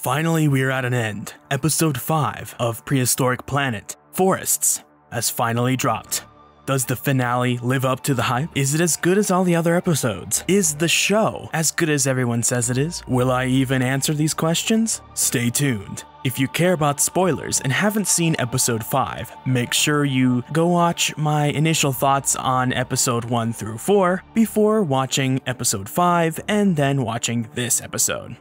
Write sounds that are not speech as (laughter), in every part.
Finally, we're at an end. Episode 5 of Prehistoric Planet Forests has finally dropped. Does the finale live up to the hype? Is it as good as all the other episodes? Is the show as good as everyone says it is? Will I even answer these questions? Stay tuned. If you care about spoilers and haven't seen episode 5, make sure you go watch my initial thoughts on episode 1 through 4 before watching episode 5 and then watching this episode.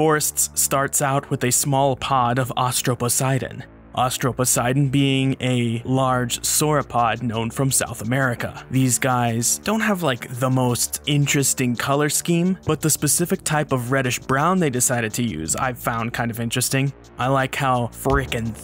Forests starts out with a small pod of Austroposeidon. Austroposeidon being a large sauropod known from South America. These guys don't have like the most interesting color scheme, but the specific type of reddish brown they decided to use I've found kind of interesting. I like how frickin'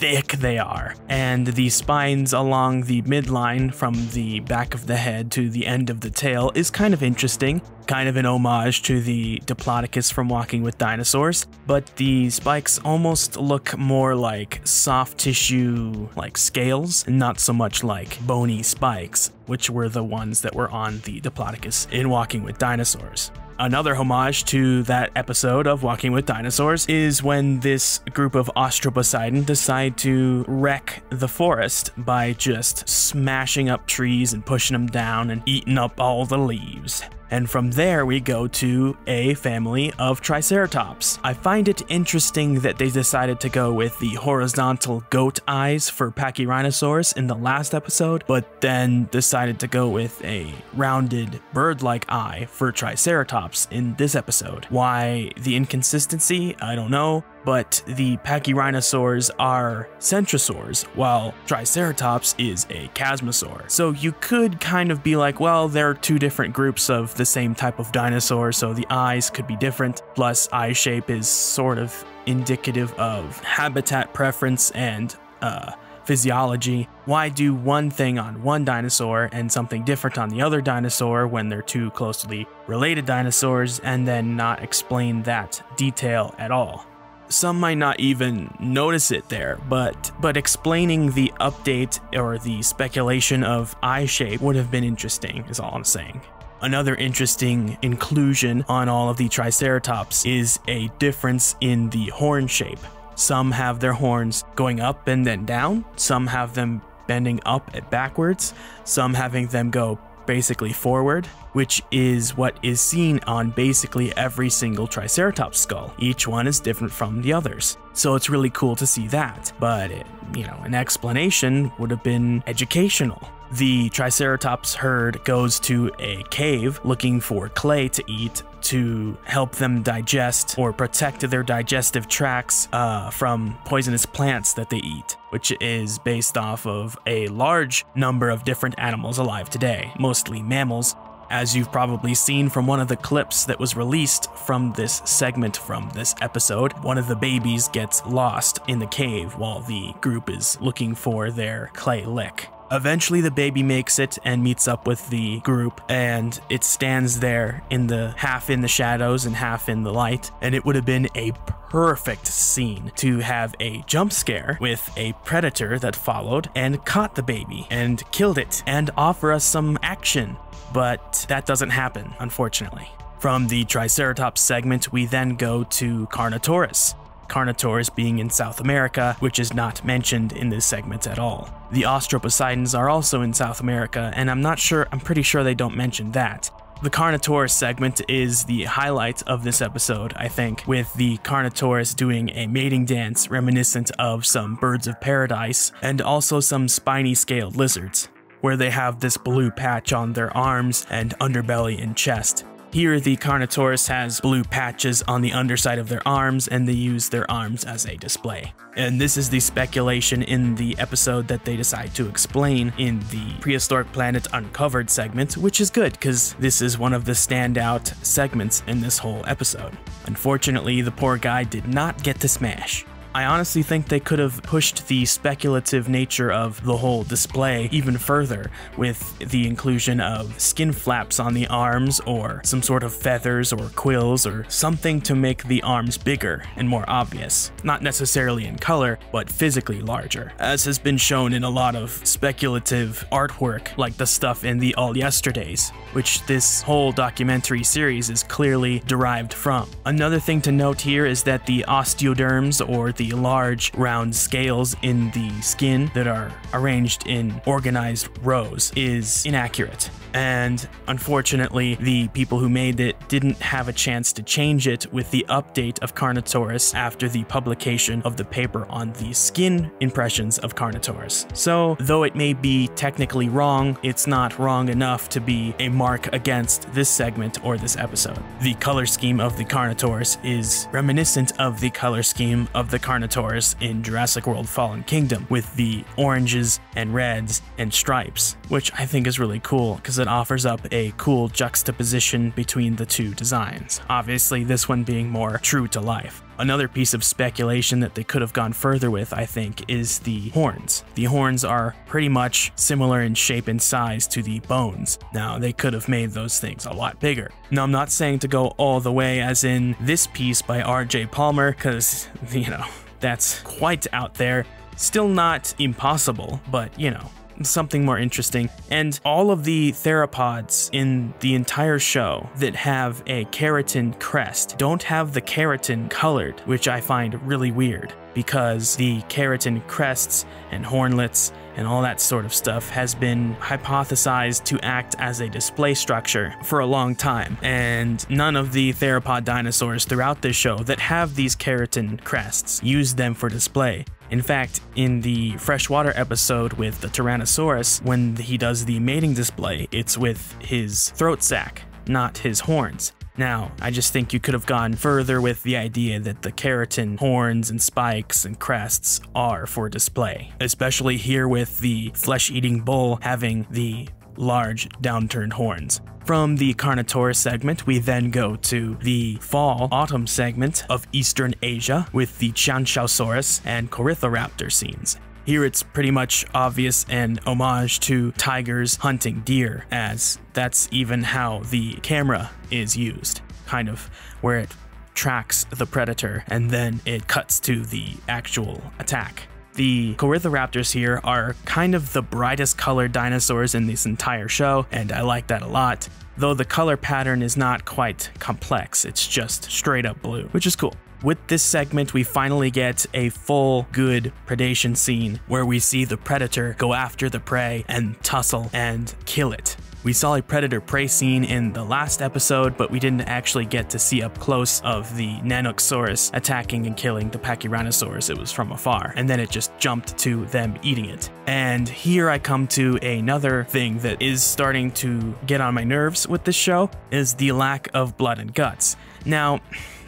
thick they are, and the spines along the midline from the back of the head to the end of the tail is kind of interesting, kind of an homage to the Diplodocus from Walking with Dinosaurs, but the spikes almost look more like soft tissue, like scales, and not so much like bony spikes, which were the ones that were on the Diplodocus in Walking with Dinosaurs. Another homage to that episode of Walking with Dinosaurs is when this group of Austroposeidon decide to wreck the forest by just smashing up trees and pushing them down and eating up all the leaves. And from there, we go to a family of Triceratops. I find it interesting that they decided to go with the horizontal goat eyes for Pachyrhinosaurus in the last episode, but then decided to go with a rounded bird like eye for Triceratops in this episode. Why the inconsistency? I don't know but the Pachyrhinosaurs are centrosaurs, while Triceratops is a chasmosaur. So you could kind of be like, well, they're two different groups of the same type of dinosaur, so the eyes could be different, plus eye shape is sort of indicative of habitat preference and uh, physiology. Why do one thing on one dinosaur and something different on the other dinosaur when they're two closely related dinosaurs and then not explain that detail at all? Some might not even notice it there, but but explaining the update or the speculation of eye shape would have been interesting, is all I'm saying. Another interesting inclusion on all of the Triceratops is a difference in the horn shape. Some have their horns going up and then down, some have them bending up and backwards, some having them go basically forward, which is what is seen on basically every single Triceratops skull. Each one is different from the others. So it's really cool to see that, but it, you know, an explanation would have been educational. The Triceratops herd goes to a cave looking for clay to eat to help them digest or protect their digestive tracts uh, from poisonous plants that they eat, which is based off of a large number of different animals alive today, mostly mammals. As you've probably seen from one of the clips that was released from this segment from this episode, one of the babies gets lost in the cave while the group is looking for their clay lick. Eventually, the baby makes it and meets up with the group, and it stands there in the half in the shadows and half in the light. And it would have been a perfect scene to have a jump scare with a predator that followed and caught the baby and killed it and offer us some action. But that doesn't happen, unfortunately. From the Triceratops segment, we then go to Carnotaurus. Carnotaurus being in South America, which is not mentioned in this segment at all. The Austroposeidons are also in South America, and I'm not sure, I'm pretty sure they don't mention that. The Carnotaurus segment is the highlight of this episode, I think, with the Carnotaurus doing a mating dance reminiscent of some birds of paradise and also some spiny scaled lizards, where they have this blue patch on their arms and underbelly and chest. Here, the Carnotaurus has blue patches on the underside of their arms, and they use their arms as a display. And this is the speculation in the episode that they decide to explain in the Prehistoric Planet Uncovered segment, which is good because this is one of the standout segments in this whole episode. Unfortunately, the poor guy did not get to smash. I honestly think they could have pushed the speculative nature of the whole display even further with the inclusion of skin flaps on the arms or some sort of feathers or quills or something to make the arms bigger and more obvious. Not necessarily in color, but physically larger, as has been shown in a lot of speculative artwork like the stuff in the All Yesterdays, which this whole documentary series is clearly derived from. Another thing to note here is that the osteoderms or the large round scales in the skin that are arranged in organized rows is inaccurate. And unfortunately, the people who made it didn't have a chance to change it with the update of Carnotaurus after the publication of the paper on the skin impressions of Carnotaurus. So, though it may be technically wrong, it's not wrong enough to be a mark against this segment or this episode. The color scheme of the Carnotaurus is reminiscent of the color scheme of the Carnotaurus in Jurassic World Fallen Kingdom, with the oranges and reds and stripes, which I think is really cool because it offers up a cool juxtaposition between the two designs. Obviously, this one being more true to life. Another piece of speculation that they could have gone further with, I think, is the horns. The horns are pretty much similar in shape and size to the bones. Now, they could have made those things a lot bigger. Now, I'm not saying to go all the way as in this piece by RJ Palmer, because, (laughs) you know, that's quite out there. Still not impossible, but, you know, something more interesting. And all of the theropods in the entire show that have a keratin crest don't have the keratin colored, which I find really weird because the keratin crests and hornlets and all that sort of stuff has been hypothesized to act as a display structure for a long time, and none of the theropod dinosaurs throughout this show that have these keratin crests use them for display. In fact, in the freshwater episode with the Tyrannosaurus, when he does the mating display, it's with his throat sac, not his horns. Now, I just think you could have gone further with the idea that the keratin horns and spikes and crests are for display, especially here with the flesh eating bull having the large downturned horns. From the Carnotaurus segment, we then go to the fall autumn segment of Eastern Asia with the Qianzhousaurus and Corythoraptor scenes. Here it's pretty much obvious an homage to tigers hunting deer, as that's even how the camera is used, kind of where it tracks the predator and then it cuts to the actual attack. The Corythoraptors here are kind of the brightest colored dinosaurs in this entire show, and I like that a lot. Though the color pattern is not quite complex, it's just straight up blue, which is cool. With this segment, we finally get a full good predation scene where we see the predator go after the prey and tussle and kill it. We saw a predator prey scene in the last episode, but we didn't actually get to see up close of the Nanuqsaurus attacking and killing the Pachyrhinosaurus. It was from afar, and then it just jumped to them eating it. And here I come to another thing that is starting to get on my nerves with this show, is the lack of blood and guts. Now,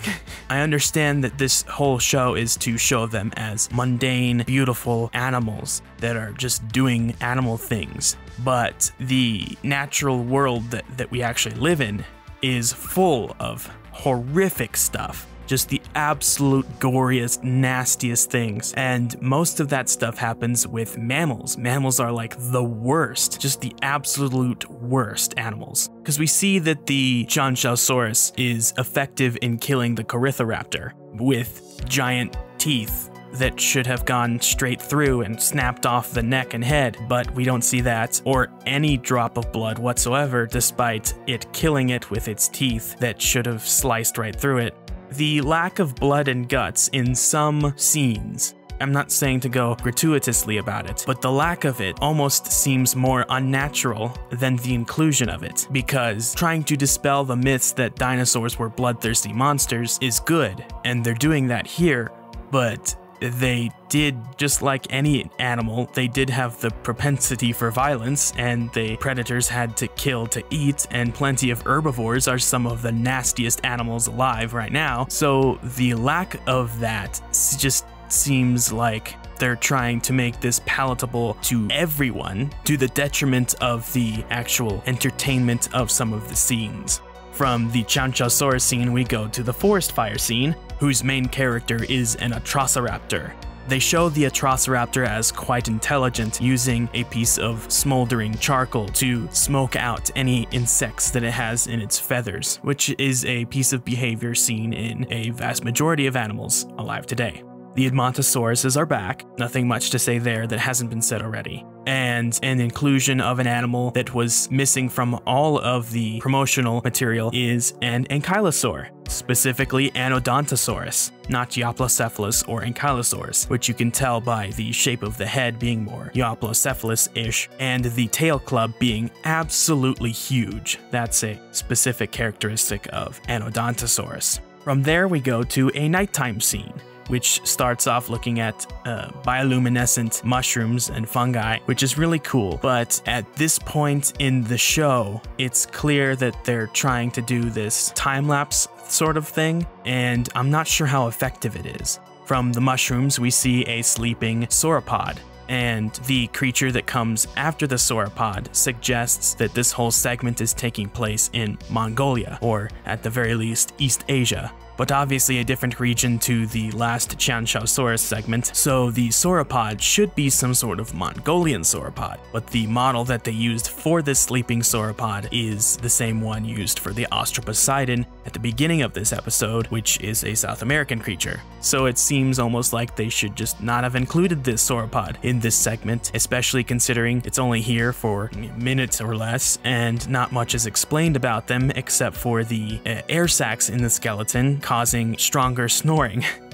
(laughs) I understand that this whole show is to show them as mundane, beautiful animals that are just doing animal things. But the natural world that, that we actually live in is full of horrific stuff just the absolute goriest, nastiest things. And most of that stuff happens with mammals. Mammals are like the worst, just the absolute worst animals. Because we see that the Qianzhousaurus is effective in killing the Corythoraptor with giant teeth that should have gone straight through and snapped off the neck and head, but we don't see that, or any drop of blood whatsoever, despite it killing it with its teeth that should have sliced right through it the lack of blood and guts in some scenes. I'm not saying to go gratuitously about it, but the lack of it almost seems more unnatural than the inclusion of it, because trying to dispel the myths that dinosaurs were bloodthirsty monsters is good, and they're doing that here, but they did, just like any animal, they did have the propensity for violence, and the predators had to kill to eat, and plenty of herbivores are some of the nastiest animals alive right now. So the lack of that just seems like they're trying to make this palatable to everyone to the detriment of the actual entertainment of some of the scenes. From the Qianzhousaurus scene, we go to the forest fire scene, whose main character is an Atrociraptor. They show the Atrociraptor as quite intelligent, using a piece of smoldering charcoal to smoke out any insects that it has in its feathers, which is a piece of behavior seen in a vast majority of animals alive today. The Edmontosauruses are back, nothing much to say there that hasn't been said already. And an inclusion of an animal that was missing from all of the promotional material is an ankylosaur, specifically Anodontosaurus, not Euoplocephalus or Ankylosaurus, which you can tell by the shape of the head being more Euoplocephalus-ish and the tail club being absolutely huge. That's a specific characteristic of Anodontosaurus. From there we go to a nighttime scene which starts off looking at uh, bioluminescent mushrooms and fungi, which is really cool. But at this point in the show, it's clear that they're trying to do this time lapse sort of thing, and I'm not sure how effective it is. From the mushrooms, we see a sleeping sauropod, and the creature that comes after the sauropod suggests that this whole segment is taking place in Mongolia, or at the very least, East Asia but obviously a different region to the last Qianzhousaurus segment, so the sauropod should be some sort of Mongolian sauropod, but the model that they used for this sleeping sauropod is the same one used for the Austroposeidon at the beginning of this episode, which is a South American creature. So it seems almost like they should just not have included this sauropod in this segment, especially considering it's only here for minutes or less, and not much is explained about them except for the uh, air sacs in the skeleton causing stronger snoring. (laughs)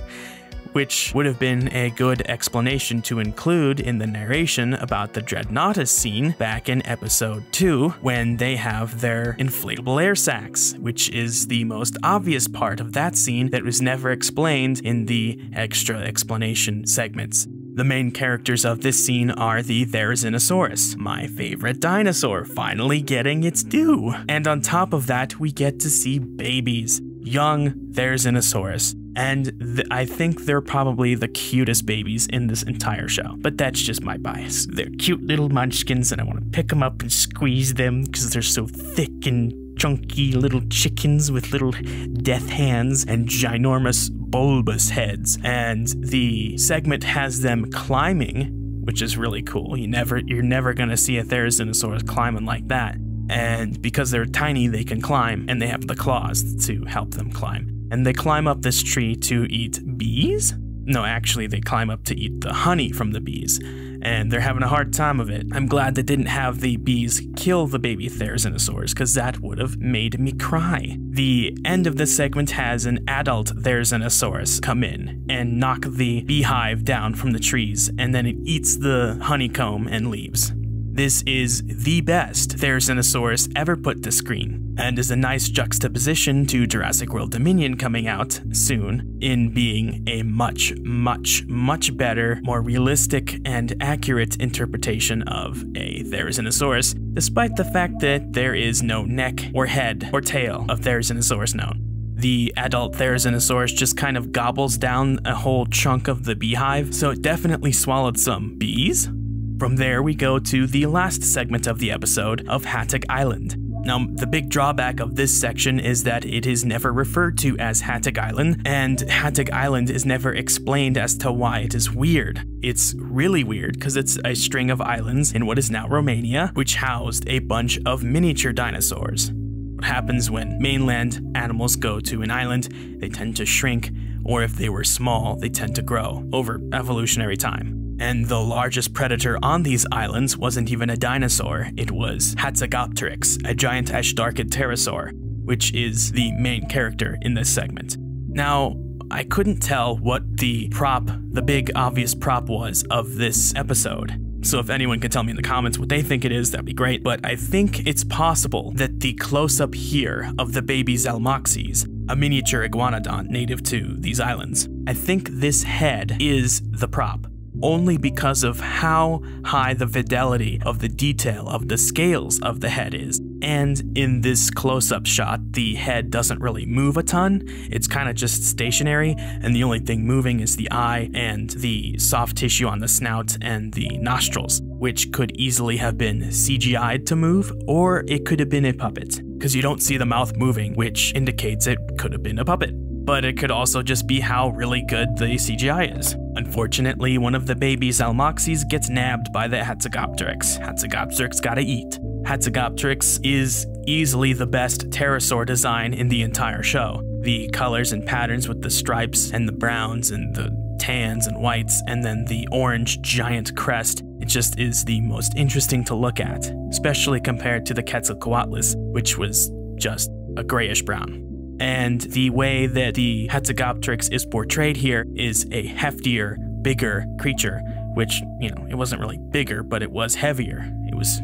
which would have been a good explanation to include in the narration about the Dreadnoughtus scene back in episode 2 when they have their inflatable air sacs, which is the most obvious part of that scene that was never explained in the extra explanation segments. The main characters of this scene are the Therizinosaurus, my favorite dinosaur, finally getting its due. And on top of that, we get to see babies young Therizinosaurus, and th I think they're probably the cutest babies in this entire show. But that's just my bias. They're cute little munchkins, and I want to pick them up and squeeze them because they're so thick and chunky little chickens with little death hands and ginormous bulbous heads. And the segment has them climbing, which is really cool. You never, you're never gonna see a Therizinosaurus climbing like that and because they're tiny, they can climb, and they have the claws to help them climb. And they climb up this tree to eat bees? No, actually, they climb up to eat the honey from the bees, and they're having a hard time of it. I'm glad they didn't have the bees kill the baby Therizinosaurs, because that would have made me cry. The end of this segment has an adult Therizinosaurus come in and knock the beehive down from the trees, and then it eats the honeycomb and leaves. This is the best Therizinosaurus ever put to screen, and is a nice juxtaposition to Jurassic World Dominion coming out soon, in being a much, much, much better, more realistic and accurate interpretation of a Therizinosaurus, despite the fact that there is no neck or head or tail of Therizinosaurus known the adult Therizinosaurus just kind of gobbles down a whole chunk of the beehive, so it definitely swallowed some bees. From there, we go to the last segment of the episode of Hateg Island. Now, the big drawback of this section is that it is never referred to as Hateg Island, and Hateg Island is never explained as to why it is weird. It's really weird because it's a string of islands in what is now Romania, which housed a bunch of miniature dinosaurs. What happens when mainland animals go to an island, they tend to shrink, or if they were small, they tend to grow over evolutionary time. And the largest predator on these islands wasn't even a dinosaur, it was Hatzegopteryx, a giant azhdarchid pterosaur, which is the main character in this segment. Now, I couldn't tell what the prop, the big obvious prop was of this episode. So if anyone can tell me in the comments what they think it is, that'd be great. But I think it's possible that the close-up here of the baby Zalmoxes, a miniature iguanodon native to these islands, I think this head is the prop only because of how high the fidelity of the detail of the scales of the head is. And in this close up shot, the head doesn't really move a ton, it's kind of just stationary, and the only thing moving is the eye and the soft tissue on the snout and the nostrils, which could easily have been CGI'd to move, or it could have been a puppet. because you don't see the mouth moving, which indicates it could have been a puppet. But it could also just be how really good the CGI is. Unfortunately, one of the baby Zalmoxes gets nabbed by the Hatzegopteryx. Hatzegopteryx gotta eat. Hatzegopteryx is easily the best pterosaur design in the entire show. The colors and patterns with the stripes and the browns and the tans and whites, and then the orange giant crest. It just is the most interesting to look at, especially compared to the Quetzalcoatlus, which was just a grayish brown. And the way that the Hatzegopteryx is portrayed here is a heftier, bigger creature, which, you know, it wasn't really bigger, but it was heavier. It was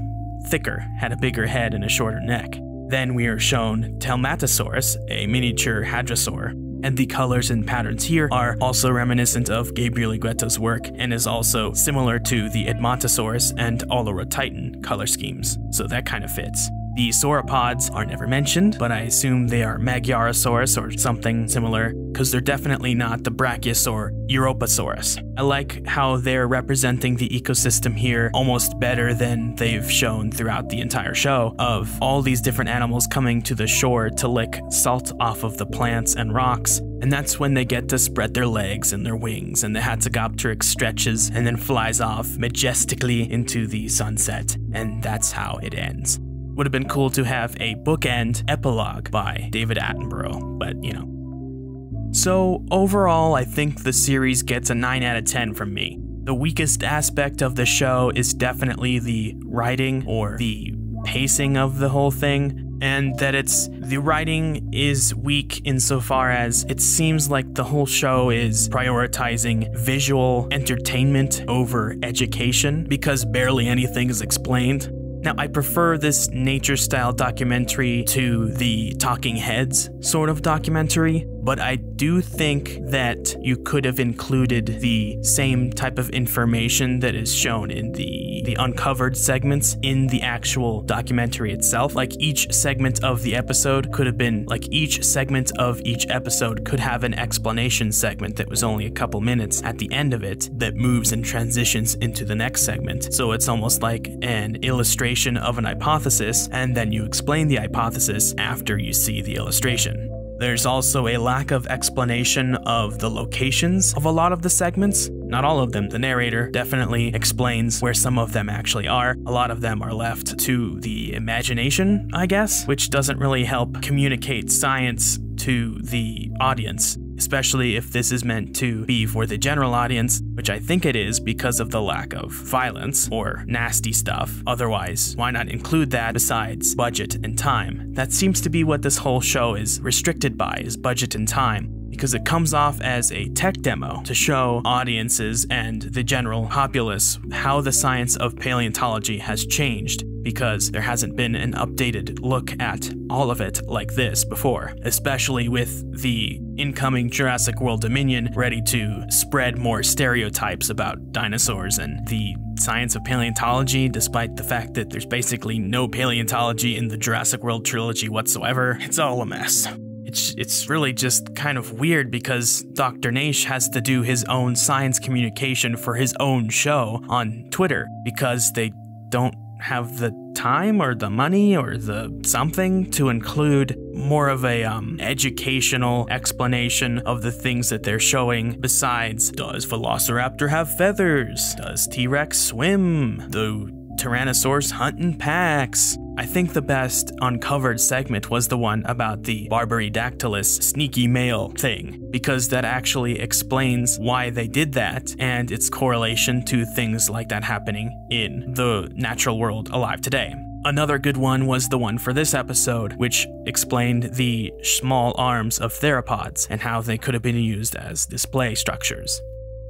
thicker, had a bigger head and a shorter neck. Then we are shown Telmatosaurus, a miniature hadrosaur, and the colors and patterns here are also reminiscent of Gabriel Ugueto's work and is also similar to the Edmontosaurus and Olorotitan color schemes, so that kind of fits. The sauropods are never mentioned, but I assume they are Magyarosaurus or something similar, because they're definitely not the Brachiosaur Europasaurus. I like how they're representing the ecosystem here almost better than they've shown throughout the entire show, of all these different animals coming to the shore to lick salt off of the plants and rocks, and that's when they get to spread their legs and their wings, and the Hatzegopteryx stretches and then flies off majestically into the sunset, and that's how it ends. Would have been cool to have a bookend epilogue by David Attenborough, but you know. So, overall, I think the series gets a 9 out of 10 from me. The weakest aspect of the show is definitely the writing or the pacing of the whole thing, and that it's the writing is weak insofar as it seems like the whole show is prioritizing visual entertainment over education because barely anything is explained. Now, I prefer this nature style documentary to the Talking Heads sort of documentary, but I do think that you could have included the same type of information that is shown in the, the uncovered segments in the actual documentary itself. Like each segment of the episode could have been, like each segment of each episode could have an explanation segment that was only a couple minutes at the end of it that moves and transitions into the next segment. So it's almost like an illustration of an hypothesis, and then you explain the hypothesis after you see the illustration. There's also a lack of explanation of the locations of a lot of the segments. Not all of them. The narrator definitely explains where some of them actually are. A lot of them are left to the imagination, I guess, which doesn't really help communicate science to the audience especially if this is meant to be for the general audience, which I think it is because of the lack of violence or nasty stuff. Otherwise, why not include that besides budget and time? That seems to be what this whole show is restricted by, is budget and time because it comes off as a tech demo to show audiences and the general populace how the science of paleontology has changed because there hasn't been an updated look at all of it like this before, especially with the incoming Jurassic World Dominion ready to spread more stereotypes about dinosaurs and the science of paleontology, despite the fact that there's basically no paleontology in the Jurassic World trilogy whatsoever. It's all a mess. It's, it's really just kind of weird because Dr. Naish has to do his own science communication for his own show on Twitter because they don't have the time or the money or the something to include more of a um, educational explanation of the things that they're showing besides does velociraptor have feathers does t-rex swim do tyrannosaurs hunt in packs I think the best uncovered segment was the one about the Barbaridactylus sneaky male thing, because that actually explains why they did that and its correlation to things like that happening in the natural world alive today. Another good one was the one for this episode, which explained the small arms of theropods and how they could have been used as display structures.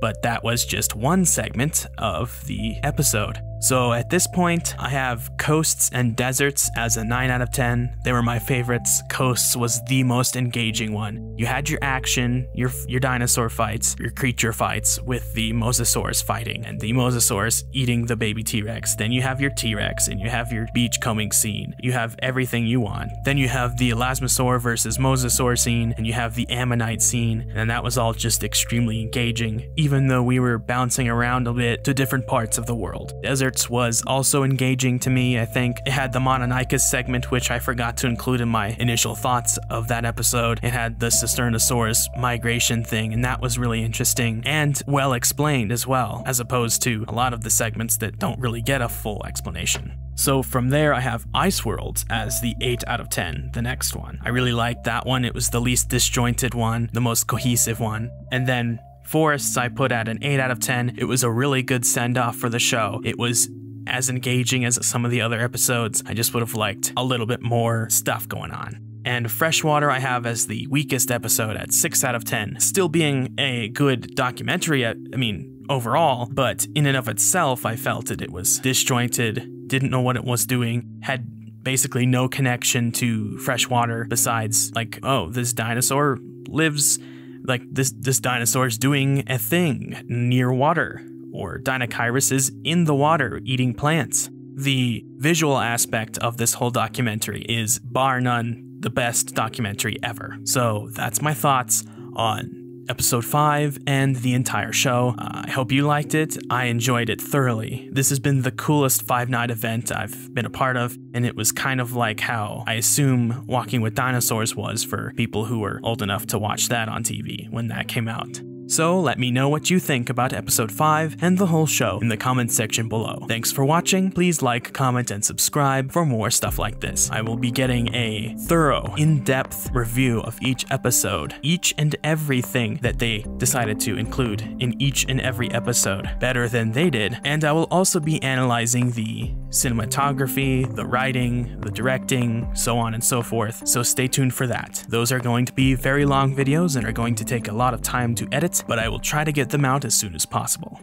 But that was just one segment of the episode. So at this point, I have Coasts and Deserts as a 9 out of 10. They were my favorites. Coasts was the most engaging one. You had your action, your your dinosaur fights, your creature fights with the Mosasaurus fighting and the Mosasaurus eating the baby T-Rex. Then you have your T-Rex and you have your beach beachcombing scene. You have everything you want. Then you have the Elasmosaur versus Mosasaur scene and you have the Ammonite scene and that was all just extremely engaging even though we were bouncing around a bit to different parts of the world. Desert parts was also engaging to me, I think. It had the Mononykus segment, which I forgot to include in my initial thoughts of that episode. It had the Cisternosaurus migration thing, and that was really interesting and well explained as well, as opposed to a lot of the segments that don't really get a full explanation. So from there, I have Ice Worlds as the 8 out of 10, the next one. I really liked that one. It was the least disjointed one, the most cohesive one. And then Forests, I put at an 8 out of 10. It was a really good send off for the show. It was as engaging as some of the other episodes. I just would have liked a little bit more stuff going on. And Freshwater I have as the weakest episode at 6 out of 10, still being a good documentary, I mean, overall, but in and of itself, I felt that it was disjointed, didn't know what it was doing, had basically no connection to freshwater besides, like, oh, this dinosaur lives, like, this, this dinosaur is doing a thing near water, or Deinocheirus is in the water eating plants. The visual aspect of this whole documentary is, bar none, the best documentary ever. So that's my thoughts on episode 5 and the entire show. Uh, I hope you liked it. I enjoyed it thoroughly. This has been the coolest five night event I've been a part of, and it was kind of like how I assume Walking with Dinosaurs was for people who were old enough to watch that on TV when that came out. So let me know what you think about episode 5 and the whole show in the comments section below. Thanks for watching, please like, comment, and subscribe for more stuff like this. I will be getting a thorough, in-depth review of each episode, each and everything that they decided to include in each and every episode, better than they did, and I will also be analyzing the cinematography, the writing, the directing, so on and so forth, so stay tuned for that. Those are going to be very long videos and are going to take a lot of time to edit, but I will try to get them out as soon as possible.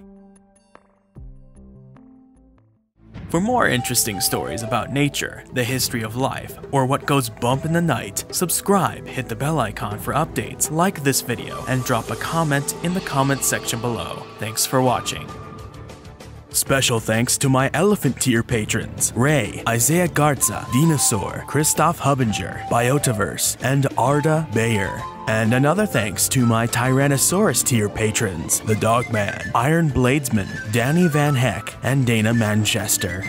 For more interesting stories about nature, the history of life, or what goes bump in the night, subscribe, hit the bell icon for updates, like this video, and drop a comment in the comment section below. Thanks for watching. Special thanks to my elephant tier patrons Ray, Isaiah Garza, Dinosaur, Christoph Hubinger, Biotaverse, and Arda Bayer. And another thanks to my Tyrannosaurus tier patrons, The Dogman, Iron Bladesman, Danny Van Heck, and Dana Manchester.